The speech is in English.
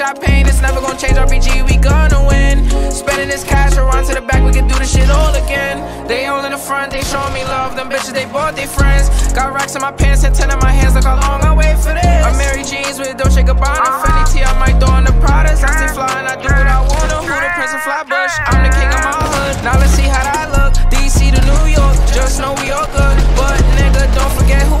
The picture I never gonna change, RPG, we gonna win. Spending this cash, on to the back, we can do this shit all again. They all in the front, they showing me love, them bitches, they bought their friends. Got racks in my pants and ten in my hands, look how long I wait for this. Amiri Jeans with Dolce Gabbana, Fendi T, I might throw in the Pradas. I stay flying, I do what I wanna. Who the Prince of Flatbush? I'm the king of my hood. Now let's see how that look. DC to New York, just know we all good. But nigga, don't forget who